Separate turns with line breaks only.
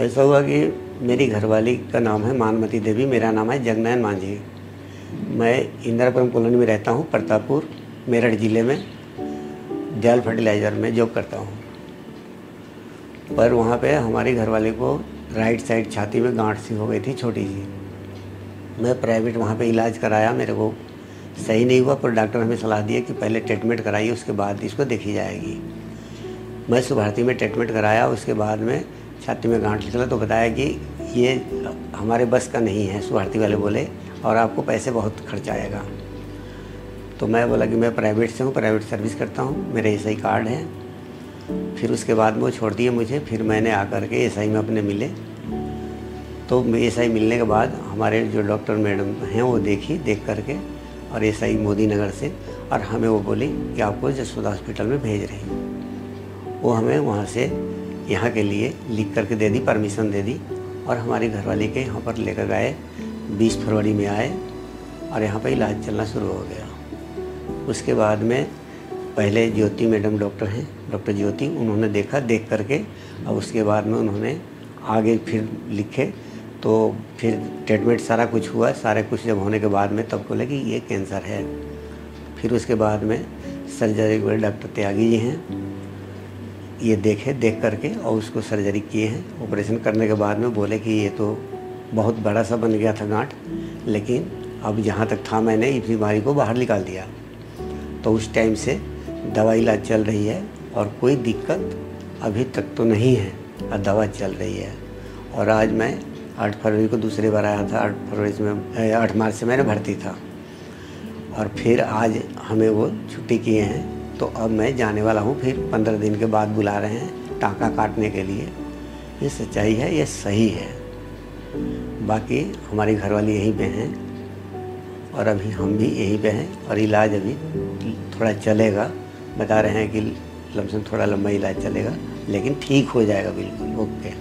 ऐसा हुआ कि मेरी घरवाली का नाम है मानमती देवी, मेरा नाम है जगनैन मांझी। मैं इंदिरापुरम कॉलोनी में रहता हूँ, प्रतापपुर, मेरठ ज़िले में, जल फर्टिलाइज़र में जॉब करता हूँ। पर वहाँ पे हमारी घरवाली को राइट साइड छाती में गांठ सी हो गई थी छोटी सी। मैं प्राइवेट वहाँ पे इलाज कराया, मेरे को सही नहीं हुआ, पर डॉक्टर हमें सलाह दिया कि पहले ट्रीटमेंट कराइए, उसके बाद इसको देखी जाएगी। मैं सुभारती में ट्रीटमेंट कराया, उसके बाद में छाती में गांठ निकला तो बताया कि ये हमारे बस का नहीं है सुभारती वाले बोले, और आपको पैसे बहुत खर्च आएगा। तो मैं बोला कि मैं प्राइवेट से हूँ प्राइवेट सर्विस करता हूँ, मेरे एस कार्ड है। फिर उसके बाद में वो छोड़ दिए मुझे, फिर मैंने आकर के एस में अपने मिले। तो एस मिलने के बाद हमारे जो डॉक्टर मैडम हैं, वो देखी, देख करके, और एस मोदी नगर से, और हमें वो बोली कि आपको जसोदा हॉस्पिटल में भेज रही हूँ। वो हमें वहाँ से यहाँ के लिए लिख करके दे दी परमिशन दे दी और हमारी घरवाली के यहाँ पर लेकर गए। 20 फरवरी में आए और यहाँ पर इलाज चलना शुरू हो गया। उसके बाद में पहले ज्योति मैडम डॉक्टर हैं, डॉक्टर ज्योति, उन्होंने देखा, देख करके और उसके बाद में उन्होंने आगे फिर लिखे। तो फिर ट्रीटमेंट सारा कुछ हुआ, सारे कुछ जब होने के बाद में तब बोले कि ये कैंसर है। फिर उसके बाद में सर्जरी वाले डॉक्टर त्यागी जी हैं। ये देखे, देख करके और उसको सर्जरी किए हैं। ऑपरेशन करने के बाद में बोले कि ये तो बहुत बड़ा सा बन गया था गांठ, लेकिन अब जहाँ तक था मैंने, इस बीमारी को बाहर निकाल दिया। तो उस टाइम से दवाई इलाज चल रही है और कोई दिक्कत अभी तक तो नहीं है, और दवा चल रही है। और आज मैं आठ फरवरी को दूसरी बार आया था, आठ फरवरी में आठ मार्च से मैंने भर्ती था। और फिर आज हमें वो छुट्टी किए हैं। तो अब मैं जाने वाला हूँ, फिर पंद्रह दिन के बाद बुला रहे हैं टाँका काटने के लिए। ये सच्चाई है, ये सही है। बाकी हमारी घरवाली यहीं पे हैं और अभी हम भी यहीं पे हैं और इलाज अभी थोड़ा चलेगा। बता रहे हैं कि लमसम थोड़ा लंबा इलाज चलेगा, लेकिन ठीक हो जाएगा बिल्कुल, ओके।